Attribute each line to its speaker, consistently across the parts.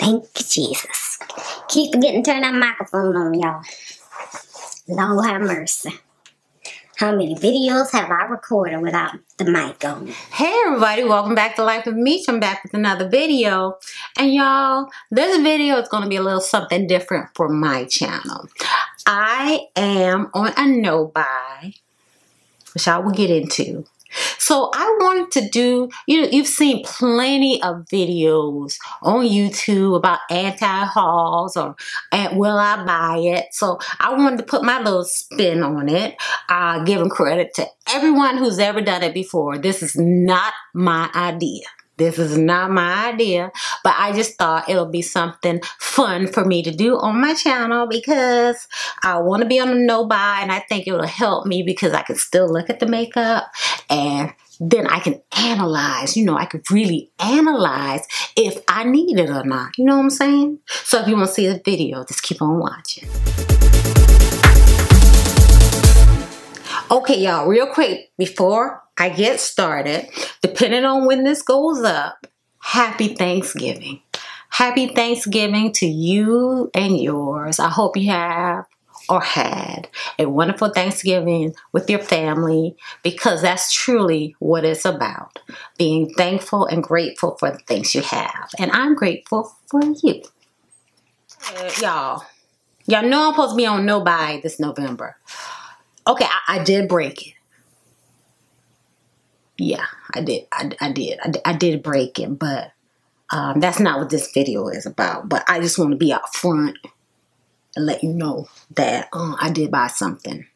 Speaker 1: Thank you, Jesus. Keep forgetting to turn that microphone on, y'all. Lord have mercy. How many videos have I recorded without the mic on?
Speaker 2: Hey everybody, welcome back to Life with Meech. I'm back with another video. And y'all, this video is going to be a little something different for my channel. I am on a no-buy, which I will get into. So I wanted to do, you know, you've seen plenty of videos on YouTube about anti-hauls or will I buy it? So I wanted to put my little spin on it, uh, giving credit to everyone who's ever done it before. This is not my idea. This is not my idea, but I just thought it'll be something fun for me to do on my channel because I want to be on a no buy and I think it will help me because I can still look at the makeup and then I can analyze, you know, I could really analyze if I need it or not. You know what I'm saying? So if you want to see the video, just keep on watching. Okay, y'all, real quick, before I get started, depending on when this goes up, happy Thanksgiving. Happy Thanksgiving to you and yours. I hope you have or had a wonderful Thanksgiving with your family because that's truly what it's about. Being thankful and grateful for the things you have. And I'm grateful for you. Uh, y'all, y'all know I'm supposed to be on no buy this November. Okay, I, I did break it yeah, I did. I, I did. I, I did break it, but um, that's not what this video is about. But I just want to be out front and let you know that uh, I did buy something.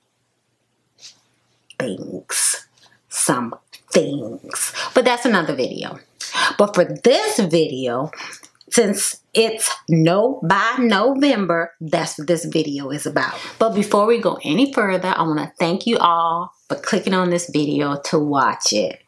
Speaker 2: Things. Some things. But that's another video. But for this video, since it's no buy November, that's what this video is about. But before we go any further, I want to thank you all for clicking on this video to watch it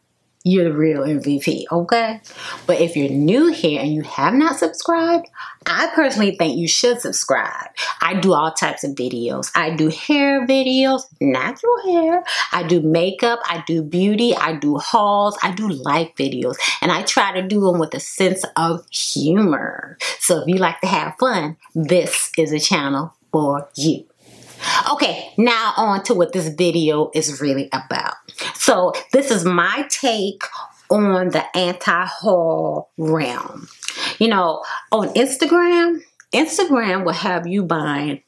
Speaker 2: you're the real MVP, okay? But if you're new here and you have not subscribed, I personally think you should subscribe. I do all types of videos. I do hair videos, natural hair. I do makeup. I do beauty. I do hauls. I do life videos. And I try to do them with a sense of humor. So if you like to have fun, this is a channel for you. Okay, now on to what this video is really about. So this is my take on the anti-haul realm. You know, on Instagram, Instagram will have you buying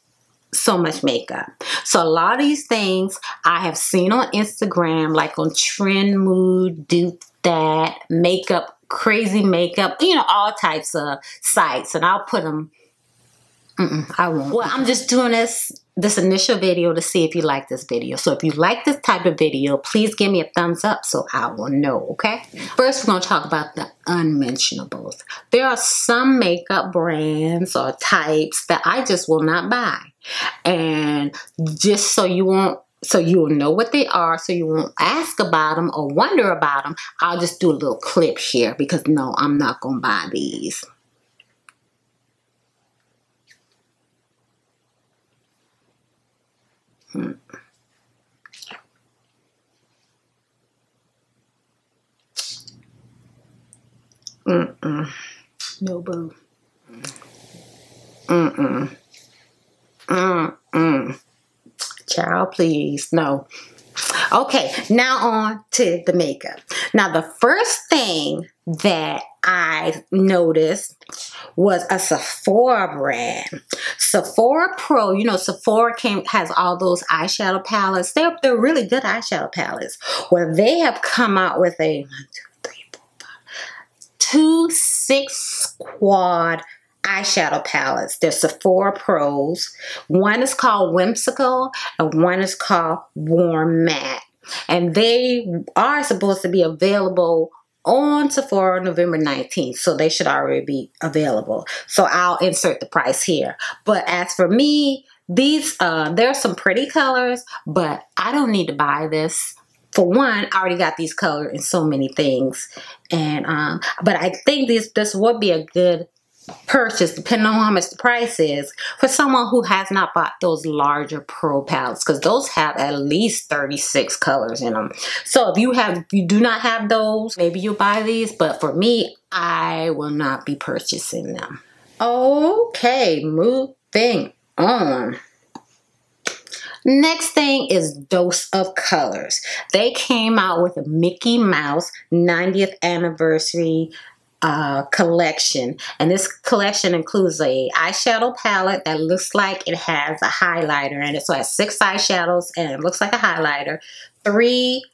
Speaker 2: so much makeup. So a lot of these things I have seen on Instagram, like on Trend Mood, Dupe That, Makeup, Crazy Makeup, you know, all types of sites. And I'll put them, mm -mm, I won't. Well, I'm just doing this this initial video to see if you like this video. So if you like this type of video, please give me a thumbs up so I will know, okay? First, we're to talk about the unmentionables. There are some makeup brands or types that I just will not buy. And just so you won't so you'll know what they are so you won't ask about them or wonder about them i'll just do a little clip here because no i'm not gonna buy these Hmm. Mm-mm. No boo. Mm-mm. Mm-mm. Child, please. No. Okay, now on to the makeup. Now, the first thing that I noticed was a Sephora brand. Sephora Pro, you know, Sephora came has all those eyeshadow palettes. They're, they're really good eyeshadow palettes. Where they have come out with a one, two, three, four, five, two six quad eyeshadow palettes. They're Sephora Pros. One is called Whimsical and one is called Warm Matte. And they are supposed to be available on Sephora November 19th. So they should already be available. So I'll insert the price here. But as for me, these, uh, there are some pretty colors, but I don't need to buy this. For one, I already got these colors in so many things. And, um, but I think this, this would be a good purchase, depending on how much the price is, for someone who has not bought those larger Pro palettes, because those have at least 36 colors in them. So if you have, if you do not have those, maybe you'll buy these, but for me, I will not be purchasing them. Okay, moving on. Next thing is Dose of Colors. They came out with a Mickey Mouse 90th anniversary uh, collection. And this collection includes a eyeshadow palette that looks like it has a highlighter in it. So it has six eyeshadows and it looks like a highlighter. Three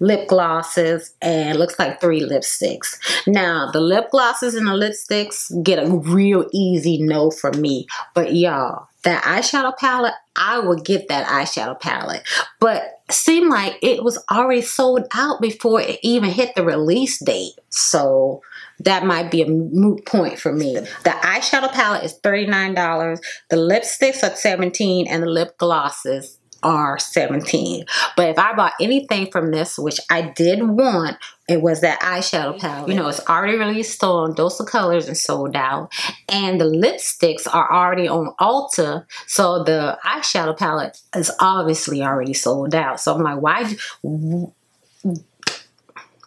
Speaker 2: lip glosses and looks like three lipsticks. Now, the lip glosses and the lipsticks get a real easy no from me. But y'all, that eyeshadow palette, I would get that eyeshadow palette. But seemed like it was already sold out before it even hit the release date. So that might be a moot point for me. The eyeshadow palette is $39. The lipsticks are 17 and the lip glosses are 17 but if i bought anything from this which i did want it was that eyeshadow palette. you. Know it's already released on dose of colors and sold out. And the lipsticks are already on ulta so the eyeshadow palette is obviously already sold out. So i'm like why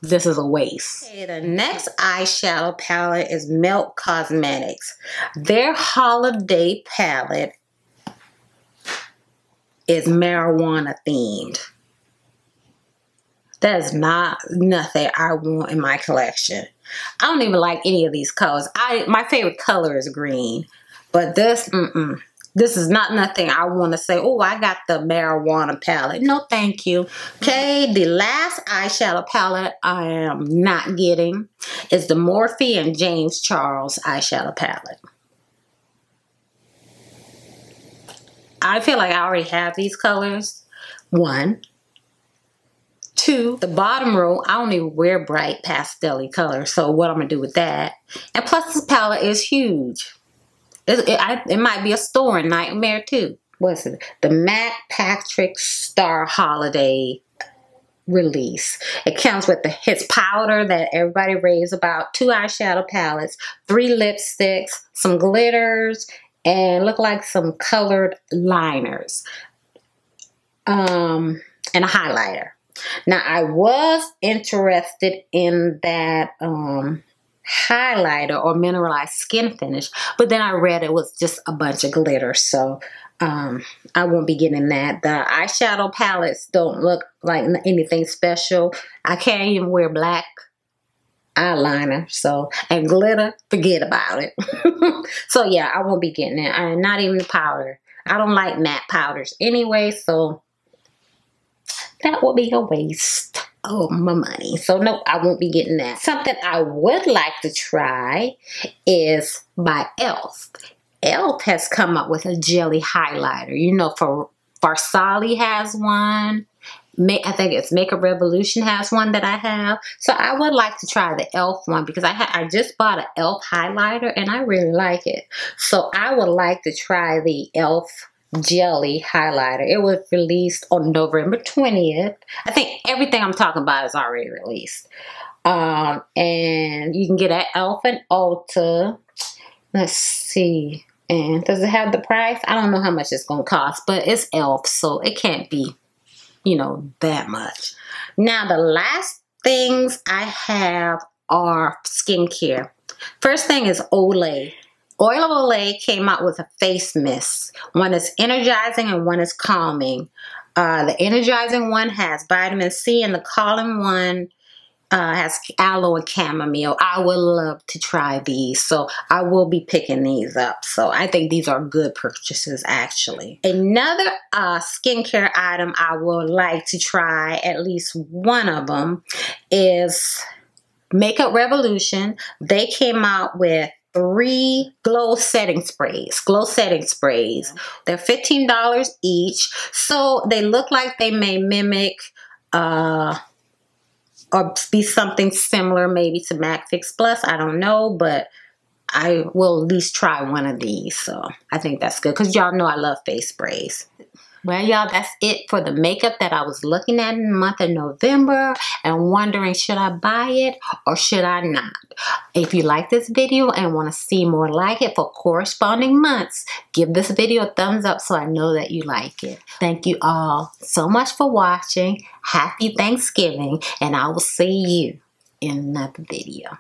Speaker 2: this is a waste. Okay, the next eyeshadow palette is Melt Cosmetics. Their holiday palette is marijuana themed. That is not nothing I want in my collection. I don't even like any of these colors. I my favorite color is green, but this mm-mm. This is not nothing I want to say, oh, I got the marijuana palette. No, thank you. Okay, the last eyeshadow palette I am not getting is the Morphe and James Charles eyeshadow palette. I feel like I already have these colors. One. Two, the bottom row, I don't even wear bright pastel colors. So what I'm going to do with that. And plus this palette is huge. It, it, I, it might be a store Nightmare too. What's it? The Mac Patrick Starrr Holiday release. It comes with the his powder that everybody raves about, two eyeshadow palettes, three lipsticks, some glitters, and look like some colored liners um, and a highlighter. Now, I was interested in that um, highlighter or mineralized skin finish, but then I read it was just a bunch of glitter, so um, I won't be getting that. The eyeshadow palettes don't look like anything special. I can't even wear black eyeliner. So, and glitter, forget about it. so yeah, I won't be getting it. I, not even the powder. I don't like matte powders anyway, so that will be a waste of my money. So no, I won't be getting that. Something I would like to try is by e.l.f. e.l.f. has come up with a jelly highlighter. You know, for Farsali has one. I think it's Makeup Revolution has one that I have. So I would like to try the e.l.f. one because I I just bought an e.l.f. highlighter and I really like it. So I would like to try the e.l.f. Jelly highlighter. It was released on November 20th. I think everything I'm talking about is already released. Um, and you can get at e.l.f. and Ulta. Let's see. And does it have the price? I don't know how much it's going to cost, but it's e.l.f. So it can't be you know, that much. Now, the last things I have are skincare. First thing is Olay. Oil of Olay came out with a face mist. One is energizing and one is calming. Uh, the energizing one has vitamin C and the calming one uh, has aloe and chamomile. I would love to try these. So I will be picking these up. So I think these are good purchases actually. Another uh, skincare item I would like to try, at least one of them, is Makeup Revolution. They came out with three glow setting sprays glow setting sprays they're $15 each so they look like they may mimic uh or be something similar maybe to MAC Fix Plus. I don't know, but I will at least try one of these. So I think that's good because y'all know I love face sprays. Well, y'all, that's it for the makeup that I was looking at in the month of November and wondering should I buy it or should I not? If you like this video and want to see more like it for corresponding months, give this video a thumbs up so I know that you like it. Thank you all so much for watching. Happy Thanksgiving, and I will see you in another video.